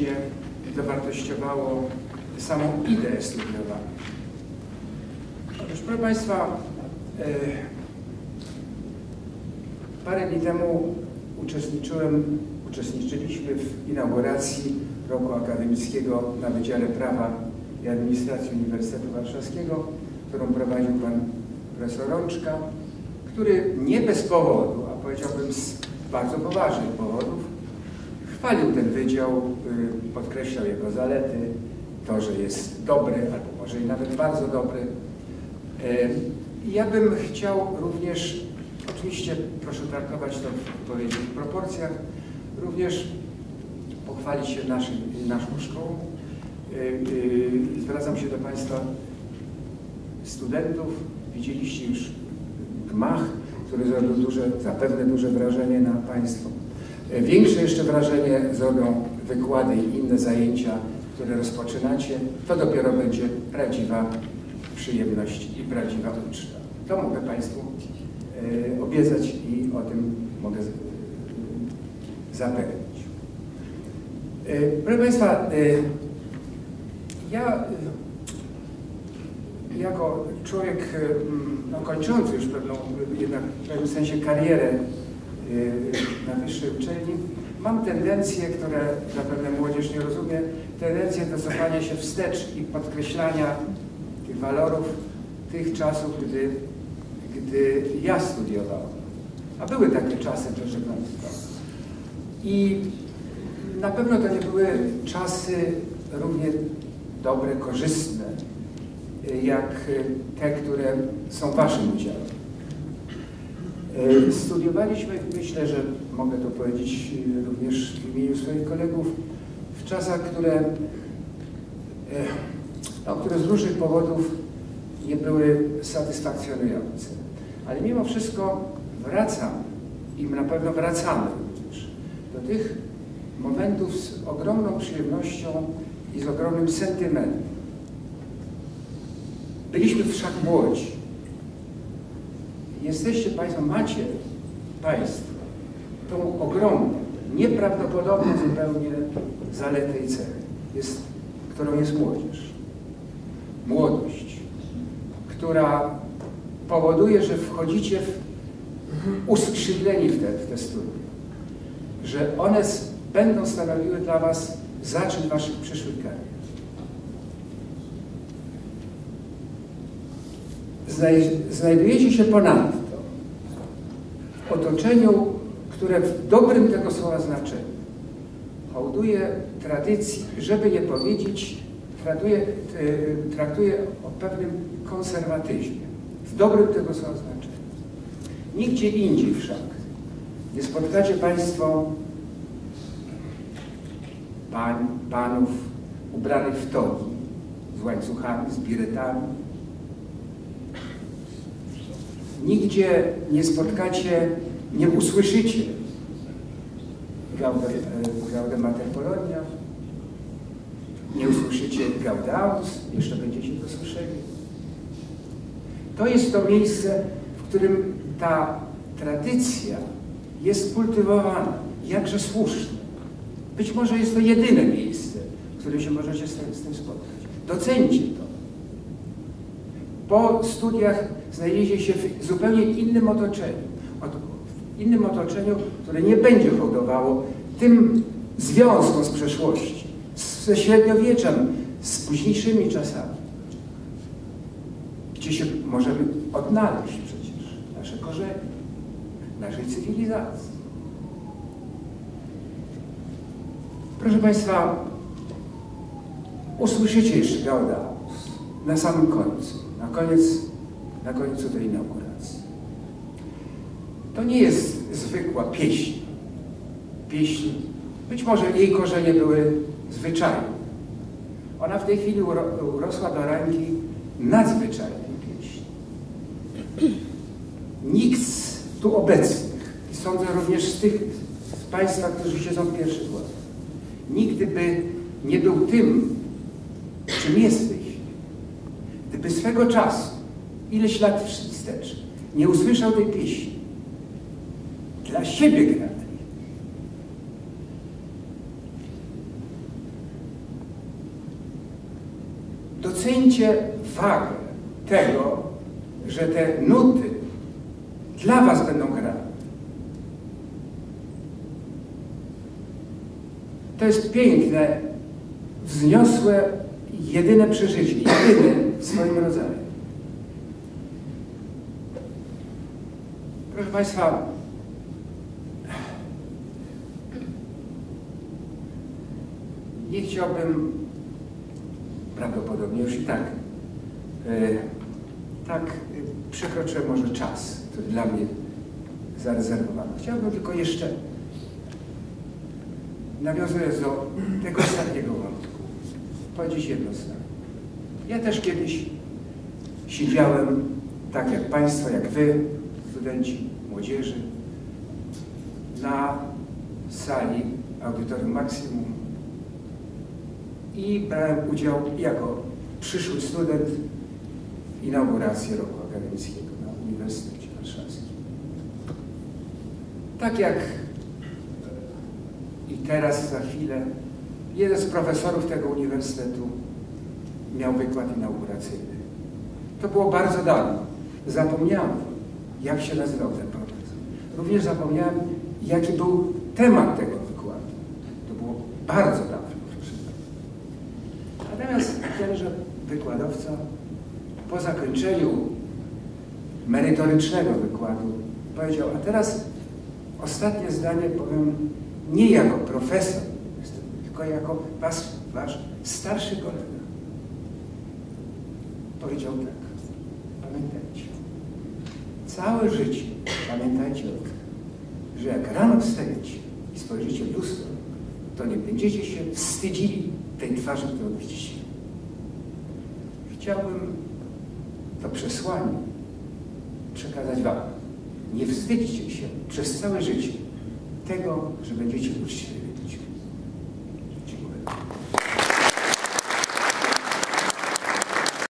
właśnie dowartościowało samą ideę studiowania. Otóż, proszę Państwa, e, parę dni temu uczestniczyłem, uczestniczyliśmy w inauguracji roku akademickiego na Wydziale Prawa i Administracji Uniwersytetu Warszawskiego, którą prowadził pan profesor Rączka, który nie bez powodu, a powiedziałbym z bardzo poważnych powodów, chwalił ten wydział, y, podkreślał jego zalety, to, że jest dobry, albo może i nawet bardzo dobry. Ja bym chciał również, oczywiście proszę traktować to w odpowiednich proporcjach, również pochwalić się naszym, naszą szkołą. Zwracam się do Państwa studentów. Widzieliście już gmach, który zrobił duże, zapewne duże wrażenie na Państwo. Większe jeszcze wrażenie zrobią wykłady i inne zajęcia, które rozpoczynacie. To dopiero będzie prawdziwa przyjemność i prawdziwa uczta. To mogę Państwu e, obiecać i o tym mogę e, zapewnić. E, proszę Państwa, ja jako człowiek no, kończący już pewną, jednak w pewnym sensie karierę na wyższej uczelni, mam tendencję, które zapewne młodzież nie rozumie, tendencję do cofania się wstecz i podkreślania tych walorów tych czasów, gdy, gdy ja studiowałem. A były takie czasy, Państwa. I na pewno to nie były czasy równie dobre, korzystne, jak te, które są Waszym udziałem. E, studiowaliśmy, myślę, że mogę to powiedzieć również w imieniu swoich kolegów, w czasach, które, e, no, które z różnych powodów nie były satysfakcjonujące. Ale mimo wszystko wracam i na pewno wracamy również do tych momentów z ogromną przyjemnością i z ogromnym sentymentem. Byliśmy wszak młodzi. Jesteście Państwo, macie Państwo tą ogromną, nieprawdopodobną zupełnie zaletę i cechę, jest, którą jest młodzież. Młodość, która powoduje, że wchodzicie w uskrzydleni w te, w te studia, że one będą stanowiły dla Was zaczyn Waszych przyszłych karier. Znajdujecie się ponadto w otoczeniu, które w dobrym tego słowa znaczeniu hołduje tradycji, żeby nie powiedzieć, traktuje, e, traktuje o pewnym konserwatyzmie, w dobrym tego słowa znaczeniu. Nigdzie indziej wszak nie spotkacie Państwo pań, panów ubranych w togi, z łańcuchami, z biretami, Nigdzie nie spotkacie, nie usłyszycie Gaude Mater Polonia, nie usłyszycie Gaudaus, jeszcze będziecie to słyszeli. To jest to miejsce, w którym ta tradycja jest kultywowana, jakże słusznie. Być może jest to jedyne miejsce, w którym się możecie z tym spotkać. Docencie to. Po studiach znajdziecie się w zupełnie innym otoczeniu. W innym otoczeniu, które nie będzie hołdowało tym związkom z przeszłości, ze średniowieczem, z późniejszymi czasami, gdzie się możemy odnaleźć przecież nasze korzenie, naszej cywilizacji. Proszę Państwa, usłyszycie jeszcze Gaudamus na samym końcu, na koniec na końcu tej inauguracji. To nie jest zwykła pieśń. Pieśń, być może jej korzenie były zwyczajne. Ona w tej chwili urosła do rangi nadzwyczajnej pieśni. Nikt z tu obecnych, i sądzę również z tych z Państwa, którzy siedzą w pierwszych ławach, nigdy by nie był tym, czym jest. Gdyby swego czasu ileś lat wstecz, nie usłyszał tej pieśni, dla siebie grali, doceńcie wagę tego, że te nuty dla Was będą grane. To jest piękne, wzniosłe, jedyne przeżycie, jedyne w swoim rodzaju. Proszę Państwa, nie chciałbym, prawdopodobnie już i tak, e, tak e, przekroczyłem może czas, który dla mnie zarezerwowano. Chciałbym tylko jeszcze, nawiązując do tego ostatniego wątku, powiedzieć jedno zdanie. Ja też kiedyś siedziałem, tak jak Państwo, jak Wy, studenci, młodzieży, na sali Audytorium Maksimum i brałem udział jako przyszły student w inauguracji roku akademickiego na Uniwersytecie Warszawskim. Tak jak i teraz za chwilę jeden z profesorów tego uniwersytetu miał wykład inauguracyjny. To było bardzo dawno. Zapomniałem, jak się nazywał ten profesor. Również zapomniałem, jaki był temat tego wykładu. To było bardzo dawno, proszę Natomiast tenże wykładowca po zakończeniu merytorycznego wykładu powiedział, a teraz ostatnie zdanie powiem nie jako profesor, tylko jako wasz, wasz starszy kolega. Powiedział tak, pamiętajcie, całe życie pamiętajcie o tym, że jak rano wstajecie i spojrzycie w lustro, to nie będziecie się wstydzili tej twarzy, którą widzicie. Chciałbym to przesłanie przekazać Wam. Nie wstydźcie się przez całe życie tego, że będziecie uczciwi.